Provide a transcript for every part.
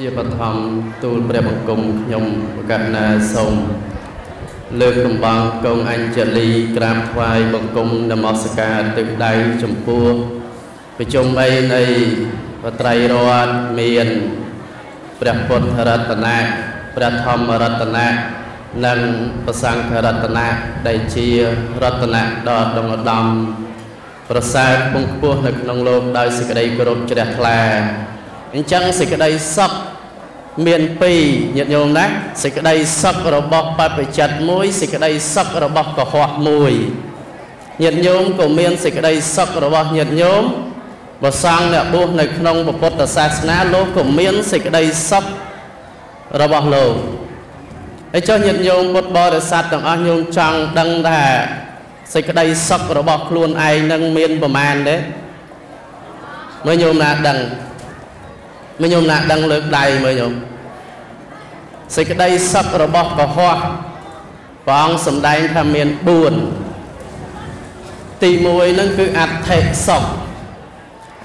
ជាបឋមទូលព្រះបង្គំខ្ញុំប្រកាសណាសូមលើកកំបងកងអញ្ជលីក្រាបថ្វាយបង្គំនមស្ការទឹកដៃចំពោះប្រជុំអីនៃបត្រៃរតមានព្រះពុទ្ធរតនៈព្រះធម្មរតនៈនិងប្រសង្ឃរតនៈដែលជារតនៈដ៏ដងដំប្រសើរពងខ្ពស់នៅក្នុងលោកដោយសេចក្តីគោរពជ្រះថ្លាអញ្ចឹងសេចក្តីសុខ មានពីរញាតិញោមណាសេចក្តីសុខរបស់បព្វជិតមួយសេចក្តីសុខរបស់កុហកមួយញាតិញោមក៏មានសេចក្តីសុខរបស់ញាតិញោមបើសង្ឃអ្នកបួសនៅក្នុងពុទ្ធសាសនាលោកក៏មានសេចក្តីសុខរបស់លោកហើយចុះញាតិញោមពុទ្ធបរិស័ទទាំងអស់ញោមចង់ដឹងថាសេចក្តីសុខរបស់ខ្លួនឯងនឹងមានប្រមាណទេមើលញោមណាដឹង មើលញោមណាដឹងលើកដៃមើលញោមសេចក្តីសុខរបស់កុហកព្រះអង្គសម្ដែងថាមាន4ទី1ហ្នឹងគឺអដ្ឋិសុខ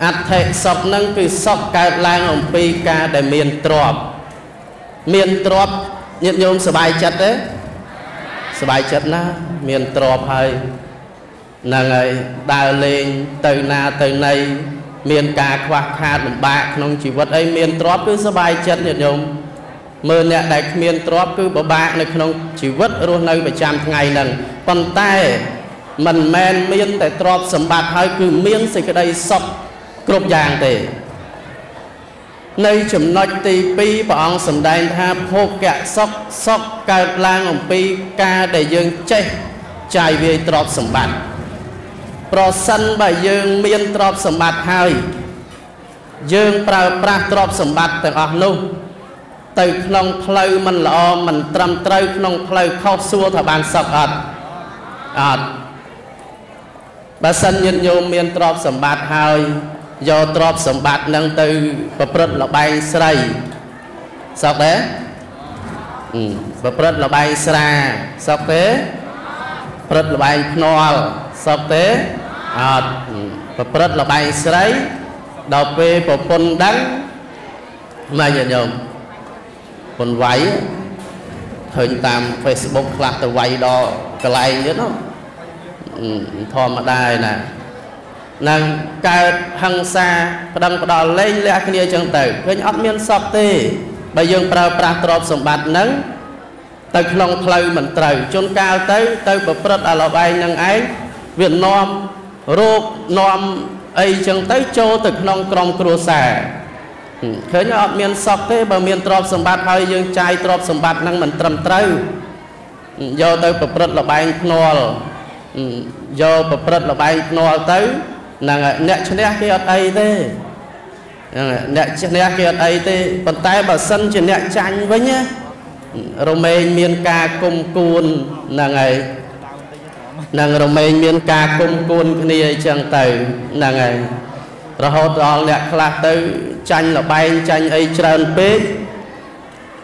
អដ្ឋិសុខហ្នឹងគឺសុខកើតឡើងអំពីការដែលមានទ្រព្យមានទ្រព្យញាតិញោមសบายចិត្តទេសบายចិត្តណាមានទ្រព្យហើយហ្នឹងហើយដើរលេងទៅណាទៅណី មានការខ្វះខាតលំបាកក្នុងជីវិតអីមានទ្រព្យគឺសុបាយចិត្តញាតិញោមមើលអ្នកដែលគ្មានទ្រព្យគឺពិបាកនៅក្នុងជីវិតរស់នៅប្រចាំថ្ងៃហ្នឹងប៉ុន្តែមិនមែនមានតែទ្រព្យសម្បត្តិហើយគឺមានសេចក្តីសុខគ្រប់យ៉ាងទេ នៅចំណុចទី2ព្រះអង្គសម្ដែងថាភោគៈសុខសុខកើតឡើងអំពីការដែលយើងចេះចាយវាយទ្រព្យសម្បត្តិ ប្រសិនបើយើងមានទ្រព្យសម្បត្តិហើយយើងប្រើប្រាស់ទ្រព្យសម្បត្តិទាំងអស់នោះទៅក្នុងផ្លូវមិនល្អមិនត្រឹមត្រូវក្នុងផ្លូវខុសសួរថាបានសុខអត់អត់បើសិនញាតិញោមមានទ្រព្យសម្បត្តិហើយយកទ្រព្យសម្បត្តិនឹងទៅប្រព្រឹត្តលបែងស្រីសុខទេប្រព្រឹត្តលបែងស្រាសុខទេប្រព្រឹត្តលបែងភ្នាល់សុខទេ អត់ប្រព្រឹត្តលបែងស្រីដល់ពេលប្រពន្ធដឹងមកញាតិញោមពុនវាយឃើញតាម Facebook ខ្លះទៅវាយដល់កន្លែងទៀតណាធម្មតាឯណានឹងកើតហិង្សាប្តឹងផ្ដាល់លេងលះគ្នាអញ្ចឹងទៅឃើញអត់មានសពទេបើយើងប្រើប្រាស់ទ្រព្យសម្បត្តិហ្នឹងទៅក្នុងផ្លូវមិនត្រូវជួនកាលទៅទៅប្រព្រឹត្តអាលបែងនឹងឯងវានាំ រោគនាំអីចឹងទៅចូលទៅក្នុងក្រុមគ្រួសារឃើញអត់មានសពទេបើមានទ្រព្យសម្បត្តិហើយយើងចាយទ្រព្យសម្បត្តិហ្នឹងមិនត្រឹមត្រូវយកទៅប្រព្រឹត្តលបែងភ្នាល់យកប្រព្រឹត្តលបែងភ្នាល់ទៅហ្នឹងអ្នកឈ្នះគេអត់អីទេហ្នឹងអ្នកឈ្នះគេអត់អីទេប៉ុន្តែបើសិនជាអ្នកចាញ់វិញណារមែងមានការគុំគួនហ្នឹងហើយ នឹងរមែងមានការគុំគួនគ្នាអញ្ចឹងទៅហ្នឹងហើយរហូតដល់អ្នកខ្លះទៅចាញ់លបែងចាញ់អីច្រើនពេក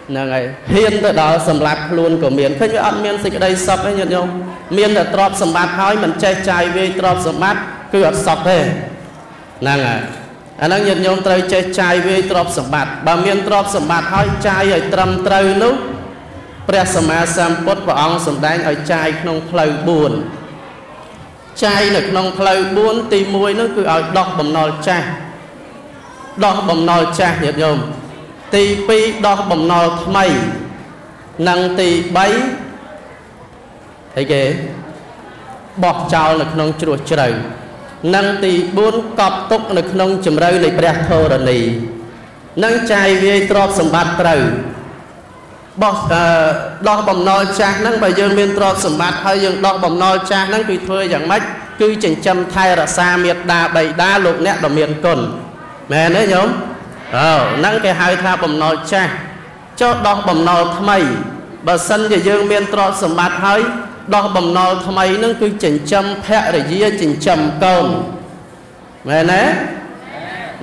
ហ្នឹងហើយហ៊ានទៅដល់សម្លាប់ខ្លួនក៏មានឃើញវាអត់មានសេចក្តីសុខទេញាតិញោមមានតែទ្រព្យសម្បត្តិហើយមិនចេះចាយវាយទ្រព្យសម្បត្តិគឺអត់សុខទេហ្នឹងហើយអាហ្នឹងញាតិញោមត្រូវចេះចាយវាយទ្រព្យសម្បត្តិបើមានទ្រព្យសម្បត្តិហើយចាយឲ្យត្រឹមត្រូវនោះ ព្រះសម្មាសម្ពុទ្ធព្រះអង្គសម្ដែងឲ្យចាយក្នុងផ្លូវ4ចាយនៅក្នុងផ្លូវ4ទី1នោះគឺឲ្យដោះបំណុលចាស់ដោះបំណុលចាស់ញាតិញោមទី2ដោះបំណុលថ្មីនិងទី3អីគេបោះចោលនៅក្នុងជ្រោះជ្រៅនិងទី4កប់ទុកនៅក្នុងជំរៅនៃព្រះធរណីនិងចាយវាយទ្រព្យសម្បត្តិត្រូវ បោះដោះបំណុលចាស់ហ្នឹងបើយើងមានទ្រព្យសម្បត្តិហើយយើងដោះបំណុលចាស់ហ្នឹងគឺធ្វើយ៉ាងម៉េចគឺចិញ្ចឹមថែរក្សាមេត្តាបៃតាលោកអ្នកដ៏មានគុណមែនទេញោមអើហ្នឹងគេហៅថាបំណុលចាស់ចុះដោះបំណុលថ្មីបើសិនជាយើងមានទ្រព្យសម្បត្តិហើយដោះបំណុលថ្មីនឹងគឺចិញ្ចឹមភរិយាចិញ្ចឹមកូនមែនទេ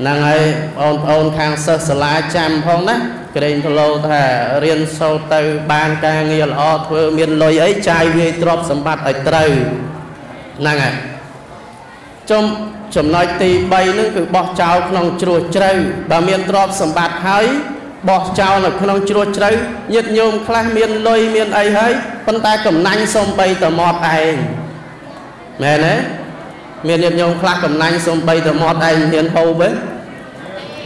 ហ្នឹងហើយបងប្អូនខាងសិស្សសាលាចាំផងណាក្រែងទលោថារៀនសូត្រទៅបានការងារល្អធ្វើមានលុយអីចាយវាយទ្រព្យសម្បត្តិឲ្យត្រូវហ្នឹងហើយចំចំណុចទី3ហ្នឹងគឺបោះចោលក្នុងជ្រោះជ្រៅបើមានទ្រព្យសម្បត្តិហើយបោះចោលនៅក្នុងជ្រោះជ្រៅញាតិញោមខ្លះមានលុយមានអីហើយប៉ុន្តែកំណាញ់សំបីតមាត់ឯងមែនទេ មានញាតិញោមខ្លះកំណាញ់សំបីតមាត់ឯងហ៊ានហូបទេ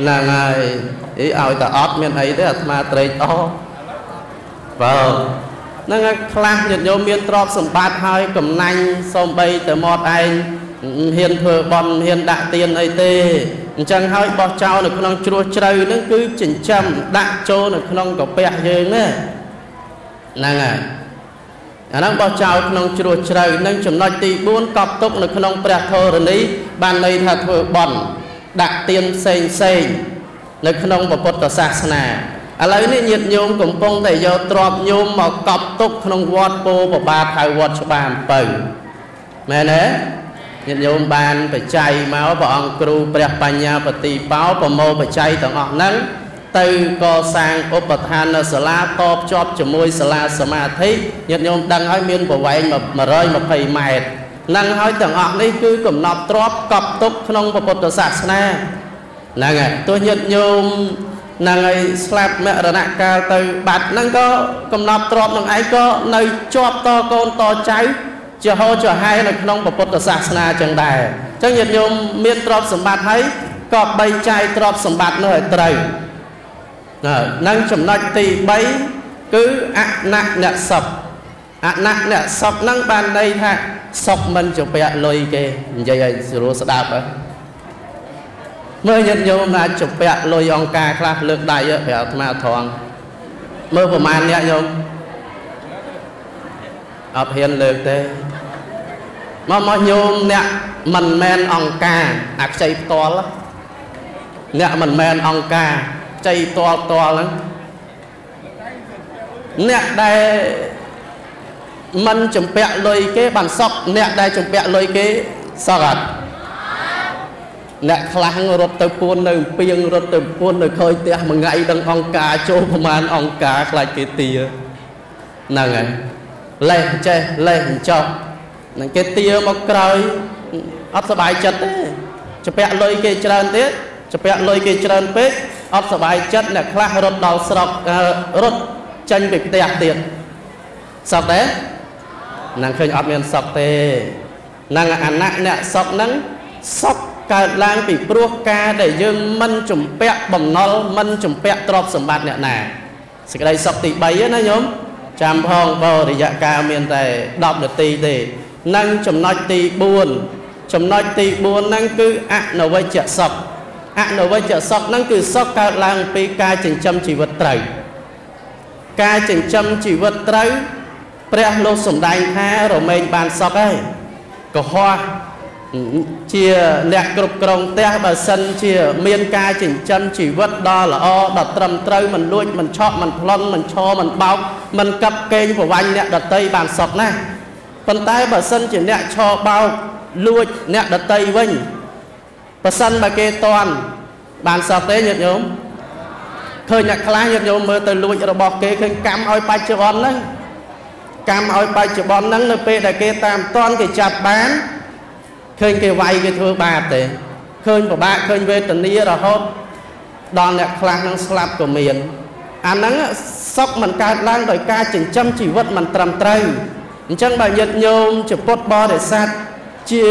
ហ្នឹងហើយអីឲ្យតែអត់មានអីទេអាត្មាត្រេកអរបើហ្នឹងហើយខ្លះញាតិញោមមានទ្រព្យសម្បត្តិហើយកំណាញ់សំបីតមាត់ឯងហ៊ានធ្វើបន់ហ៊ានដាក់ទៀនអីទេអញ្ចឹងហើយបោះចោលនៅក្នុងជ្រោះជ្រៅហ្នឹងគឺចិញ្ចឹមដាក់ចូលនៅក្នុងកាពះយើងណាហ្នឹងហើយ អាហ្នឹងបោះចោលក្នុងជ្រោះជ្រៅនឹងចំណុចទី4កប់ទុកនៅក្នុងព្រះធរណីបានន័យថាធ្វើបន់ដាក់ទៀនផ្សេងផ្សេងនៅក្នុងពុទ្ធសាសនាឥឡូវនេះញាតិញោមកំពុងតែយកទ្របញោមមកកប់ទុកក្នុងវត្តពោប្របាទហៅវត្តច្បារអំពៅមែនទេញាតិញោមបានបច្ច័យមកព្រះអង្គគ្រូព្រះបញ្ញាបតិបោប្រមូលបច្ច័យទាំងអស់ហ្នឹង ទៅកសាងឧបដ្ឋាននៅសាលាតបជាប់ជាមួយសាលាសមាធិញាតិញោមដឹងហើយមានប្រវែង120ម៉ែត្រនឹងហើយទាំងអស់នេះគឺកំណត់ទ្របកប់ទុកក្នុងពុទ្ធសាសនាហ្នឹងហើយទោះញាតិញោមហ្នឹងហើយស្លាប់មរណកាលទៅបាត់ហ្នឹងក៏កំណត់ទ្របនឹងឯងក៏នៅជាប់តកូនតចៅជាហោចហែនៅក្នុងពុទ្ធសាសនាចឹងដែរអញ្ចឹងញាតិញោមមានទ្រព្យសម្បត្តិហើយក៏បីចែកទ្រព្យសម្បត្តិនោះឲ្យត្រូវ នឹងចំណុចទី3គឺអនៈអ្នកសុខអនៈអ្នកសុខហ្នឹងបានន័យថាសុខមិនជពាក់លុយគេនិយាយឲ្យស្រួលស្ដាប់ហ៎មើលញាតិញោមណាជពាក់លុយអង្ការខ្លះលើកដៃប្រាប់អាត្មាត្រង់មើលប្រមាណអ្នកញោមអត់ហ៊ានលើកទេមកមកញោមអ្នកមិនមែនអង្ការអាខ្ចីផ្ទាល់អ្នកមិនមែនអង្ការ ខ្ចីផ្ទាល់ផ្ទាល់ហ្នឹងអ្នកដែលមិនចំពាក់លុយគេបានសក់អ្នកដែលចំពាក់លុយគេសក់អត់អ្នកខ្លះរត់ទៅពួននៅពីងរត់ទៅពួននៅខ້ອຍផ្ទះមួយថ្ងៃដឹងអង្ការចូលប្រមាណអង្ការខ្លាចគេទាហ្នឹងហើយលេះចេះលេះចោះនឹងគេទាមកក្រោយអត់សុបាយចិត្តទេជពាក់លុយគេច្រើនទៀតជពាក់លុយគេច្រើនពេក អត់សុបាយចិត្តអ្នកខ្លះរត់ដល់ស្រុករត់ចេញពីផ្ទះទៀតសក់ដែរនឹងឃើញអត់មានសក់ទេនឹងអាណៈអ្នកសក់ហ្នឹងសក់កើតឡើងពីព្រោះការដែលយើងមិនជំពាក់បំណុលមិនជំពាក់ទ្រព្យសម្បត្តិអ្នកណាសេចក្តីសុខទី3ណាញោមចាំផងបរិយកាលមានតែ10នាទីទេនិងចំណុចទី4ចំណុចទី4ហ្នឹងគឺអនវជ្ជសុខ អនវជ្ជសុខហ្នឹងគឺសុខកើតឡើងពីការចិញ្ចឹមជីវិតត្រូវការចិញ្ចឹមជីវិតត្រូវព្រះលោកសំដែងថារមែងបានសុខហើយកុហកជាអ្នកគ្រប់គ្រងផ្ទះបើសិនជាមានការចិញ្ចឹមជីវិតដ៏ល្អដ៏ត្រឹមត្រូវមិនលួចមិនឆក់មិនប្លន់មិនឈរមិនបោកមិនកាប់កេងប្រវាញ់អ្នកដតីបានសុខណាស់ប៉ុន្តែបើសិនជាអ្នកឈរបោកលួចអ្នកដតីវិញ បើសិនបើគេតន់បានសុខទេញាតិញោមឃើញអ្នកខ្លះញាតិញោមមើលទៅលួចរបស់គេឃើញកម្មឲ្យបច្ចុប្បន្នហ្នឹងកម្មឲ្យបច្ចុប្បន្នហ្នឹងនៅពេលដែលគេតាមតន់គេចាប់បានឃើញគេវាយគេធ្វើបាបទេឃើញពិបាកឃើញវេទនារហូតដល់អ្នកខ្លះនឹងស្លាប់ក៏មានអាហ្នឹងសុខមិនកើតឡើងដោយការចិញ្ចឹមជីវិតមិនត្រឹមត្រូវអញ្ចឹងបើញាតិញោមជាពុទ្ធបរិស័ទជា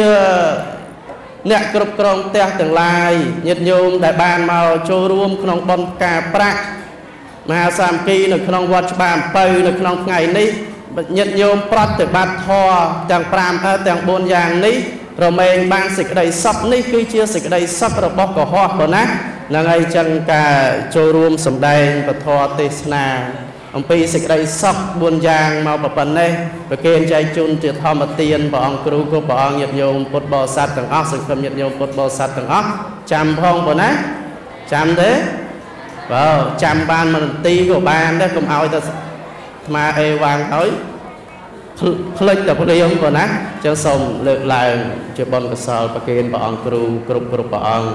អ្នកគ្រប់គ្រងផ្ទះទាំងឡាយញាតិញោមដែលបានមកចូលរួមក្នុងបុណ្យការប្រាក់មហាសាមគ្គីនៅក្នុងវត្តច្បារអំពៅនៅក្នុងថ្ងៃនេះញាតិញោមប្រតិបត្តិធម៌ទាំង5ទាំង4យ៉ាងនេះរមែងបានសេចក្តីសុខនេះគឺជាសេចក្តីសុខរបស់កុហកបងណាហ្នឹងហើយចឹងការចូលរួមសម្ដែងពធទេសនា អំពីសេចក្តីសុខ4យ៉ាងមកប៉ុណ្ណេះប្រគេនចែកជូនជាធម្មទានព្រះអង្គគ្រូគ្រប់ព្រះអង្គញាតិញោមពុទ្ធបរិស័ទទាំងអស់សង្ឃឹមញាតិញោមពុទ្ធបរិស័ទទាំងអស់ចាំផងបងណាចាំទេបើចាំបានមួយនាទីក៏បានដែរកុំឲ្យតែស្មាអេវ៉ាងហើយផ្លិចតែព្រាមប៉ុណ្ណាចឹងសូមលើកឡើង ជាបុណ្យកុសលប្រគេនព្រះអង្គគ្រូគ្រប់គ្រប់ព្រះអង្គ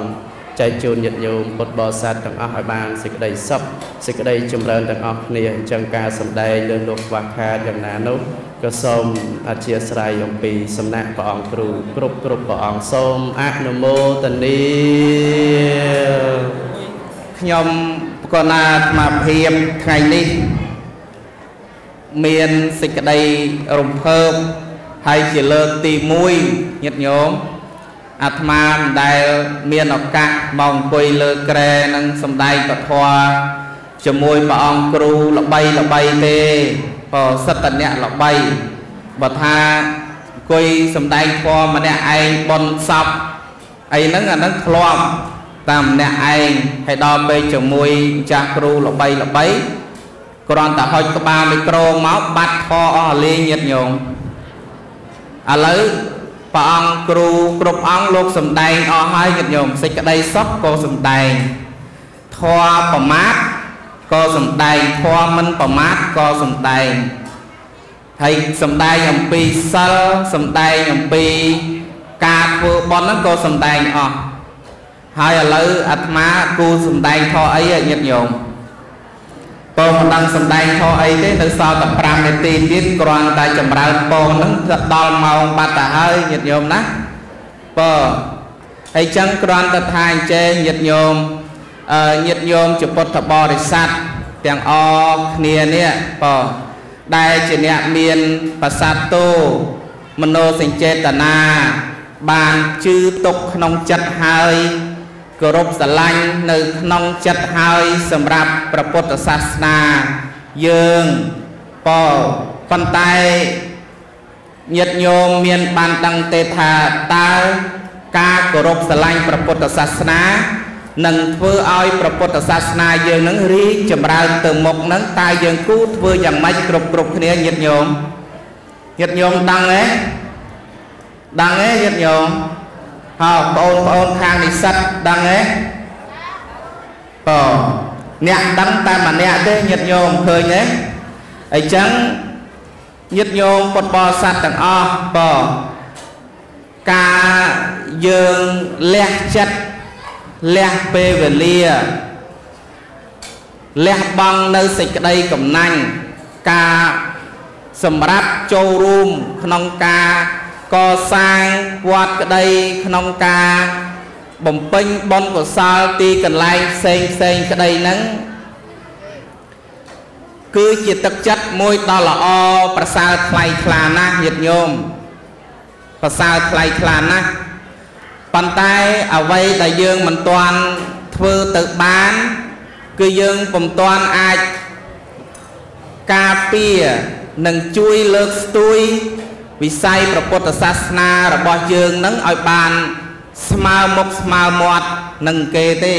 ចែកជូនញាតិញោមពុទ្ធបរិស័ទទាំងអស់ឲ្យបានសេចក្តីសុខសេចក្តីចម្រើនទាំងអស់គ្នាអញ្ចឹងការសម្ដែងលើលោកខ្វះខាតយ៉ាងណានោះក៏សូមអធិស្ឋានអំពីសំណាក់ព្រះអង្គគ្រូគ្រប់គ្រប់ព្រះអង្គសូមអនុមោទនាខ្ញុំពក៏ណាអាត្មាភាពថ្ងៃនេះមានសេចក្តីរំភើបហើយជាលើកទី1ញាតិញោម អាត្មាមិនដែលមានឱកាសមកអង្គុយលើក្រែនឹងសំដែងពធជាមួយព្រះអង្គគ្រូល្បីល្បីទេក៏សិតតអ្នកល្បីបើថាអង្គុយសំដែងធម៌ម្នាក់ឯងបនសពអីហ្នឹងអាហ្នឹងធ្លាប់តាមម្នាក់ឯងហើយដល់ពេលជាមួយចាស់គ្រូល្បីល្បីគ្រាន់តែហុចក្បាលមីក្រូមកបាត់ខអស់លេងញាតញោមឥឡូវ ព្រះអង្គគ្រូគ្រប់អង្គលោកសំដែងអស់ហើយញាតិញោមសេចក្តីសុខក៏សំដែងធម៌ប្រមាទក៏សំដែងធម៌មិនប្រមាទក៏សំដែងហើយសំដែងអំពីសិលសំដែងអំពីការធ្វើបន់ហ្នឹងក៏សំដែងអស់ហើយឥឡូវអាត្មាគូសំដែងធម៌អីញាតិញោម បើមិនដឹងសំដែងធម៌អីទេនៅសល់តែ5នាទីទៀតគ្រាន់តែចម្រើនពងហ្នឹងដល់ម៉ោងបាត់ទៅហើយញាតិញោមណាបើហើយចឹងគ្រាន់តែថាអញ្ចេះញាតិញោមអឺញាតិញោមជាពុទ្ធបរិស័ទទាំងអស់គ្នានេះបើដែលជាអ្នកមានប្រសាទតោមโนសញ្ចេតនាបានជឿទុកក្នុងចិត្តហើយ គោរពស្រឡាញ់នៅក្នុងចិត្តហើយសម្រាប់ព្រះពុទ្ធសាសនាយើងប៉ប៉ុន្តែញាតិញោមមានបានដឹងទេថាតើការគោរពស្រឡាញ់ព្រះពុទ្ធសាសនានឹងធ្វើឲ្យព្រះពុទ្ធសាសនាយើងនឹងរីកចម្រើនទៅមុខនឹងតើយើងគូធ្វើយ៉ាងម៉េចគ្រប់គ្រប់គ្នាញាតិញោមញាតិញោមដឹងទេដឹងទេញាតិញោម ហើយបងប្អូនខាងនិស្សិតដឹងទេបងអ្នកដឹងតែម្នាក់ទេញាតិញោមឃើញទេអញ្ចឹងញាតិញោមពុទ្ធបរិស័ទទាំងអស់បងការយើងលះចិត្តលះពេលវេលាលះបង់នៅសេចក្តីកំណាញ់ការសម្រាប់ចូលរួមក្នុងការ កសាងវត្តក្តីក្នុងការបំពេញបុណ្យកុសលទីកន្លែងផ្សេងផ្សេងក្តីហ្នឹងគឺជាទឹកចិត្តមួយដ៏ល្អប្រសើរថ្លៃថ្លាណាស់ញាតិញោមប្រសើរថ្លៃថ្លាណាស់ប៉ុន្តែអ្វីដែលយើងមិនទាន់ធ្វើទៅបាន គឺយើងពុំទាន់អាចការពារនិងជួយលើកស្ទួយ វិស័យព្រះពុទ្ធសាសនារបស់យើងនឹងឲ្យបានស្មើមុខស្មើមាត់នឹងគេទេ